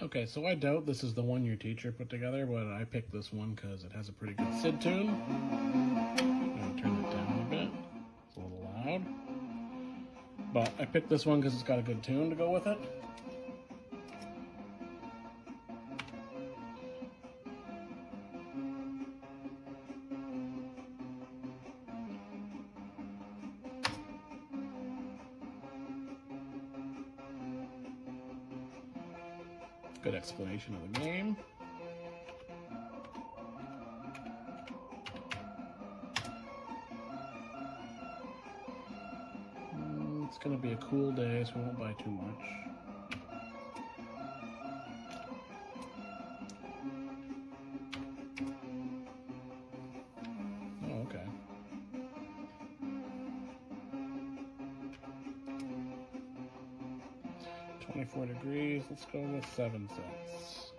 Okay, so I doubt this is the one your teacher put together, but I picked this one because it has a pretty good SID tune. I'm turn it down a bit. It's a little loud. But I picked this one because it's got a good tune to go with it. Good explanation of the game. Mm, It's gonna be a cool day, so we won't buy too much. 24 degrees. Let's go with 7 cents.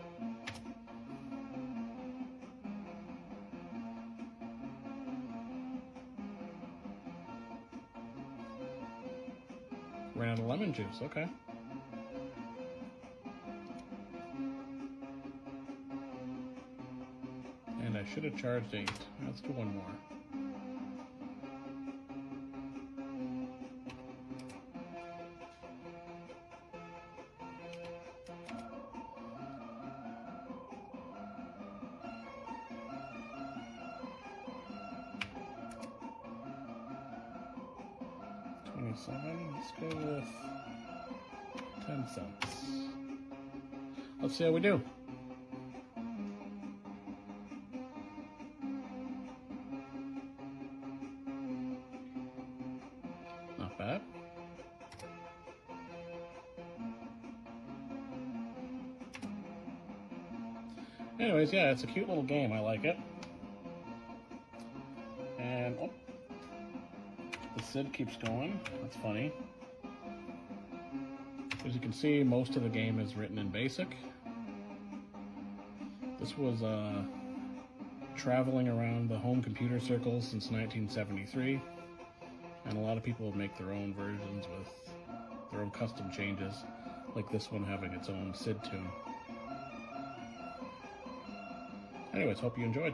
Ran out of lemon juice, okay. And I should have charged 8. Let's do one more. Twenty-seven. Let's go with ten cents. Let's see how we do. Not bad. Anyways, yeah, it's a cute little game. I like it. And oh, the SID keeps going. That's funny. As you can see, most of the game is written in BASIC. This was uh, traveling around the home computer circles since 1973, and a lot of people make their own versions with their own custom changes, like this one having its own SID tune. Anyways, hope you enjoyed.